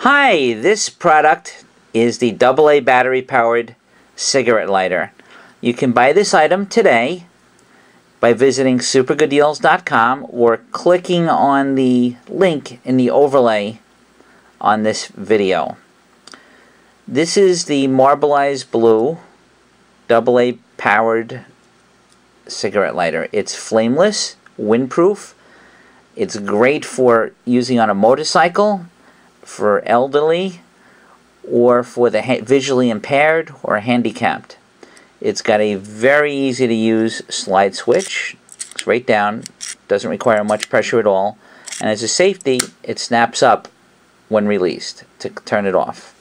Hi, this product is the AA battery powered cigarette lighter. You can buy this item today by visiting supergooddeals.com or clicking on the link in the overlay on this video. This is the Marbleized Blue AA powered cigarette lighter. It's flameless, windproof. It's great for using on a motorcycle, for elderly, or for the visually impaired or handicapped. It's got a very easy to use slide switch. It's right down, doesn't require much pressure at all. And as a safety, it snaps up when released to turn it off.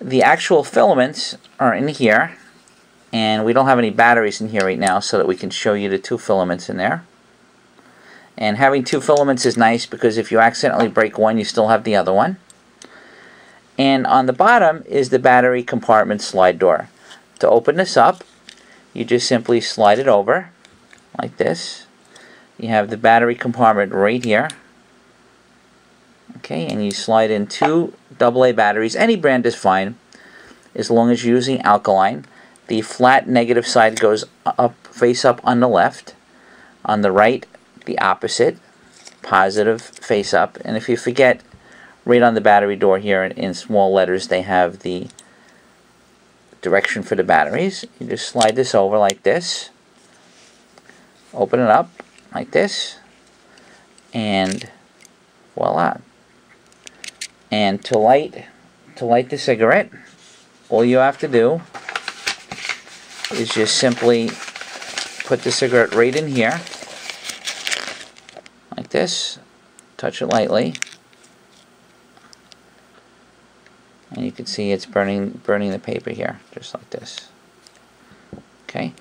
The actual filaments are in here and we don't have any batteries in here right now so that we can show you the two filaments in there. And having two filaments is nice because if you accidentally break one, you still have the other one. And on the bottom is the battery compartment slide door. To open this up, you just simply slide it over like this. You have the battery compartment right here. Okay, and you slide in two AA batteries. Any brand is fine as long as you're using alkaline. The flat negative side goes up, face up on the left. On the right, the opposite, positive face up. And if you forget, right on the battery door here in, in small letters, they have the direction for the batteries. You just slide this over like this. Open it up like this. And voila. And to light to light the cigarette, all you have to do is just simply put the cigarette right in here like this. Touch it lightly. And you can see it's burning burning the paper here just like this. Okay.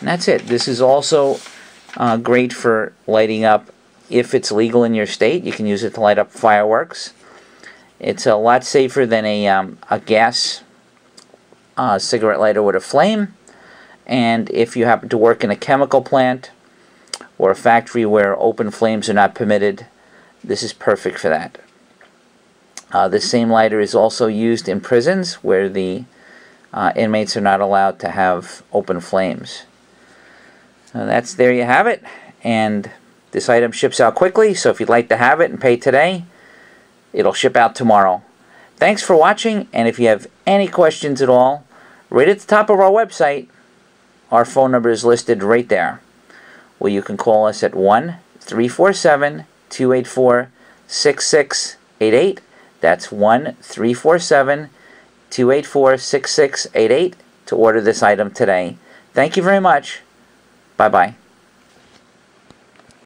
And that's it. This is also uh, great for lighting up. If it's legal in your state you can use it to light up fireworks. It's a lot safer than a, um, a gas uh, cigarette lighter with a flame. And if you happen to work in a chemical plant or a factory where open flames are not permitted, this is perfect for that. Uh, the same lighter is also used in prisons where the uh, inmates are not allowed to have open flames. That's there you have it. And this item ships out quickly, so if you'd like to have it and pay today, it'll ship out tomorrow. Thanks for watching, and if you have any questions at all, right at the top of our website, our phone number is listed right there, where you can call us at 1 347 284 6688. That's 1 347 284 6688 to order this item today. Thank you very much. Bye bye.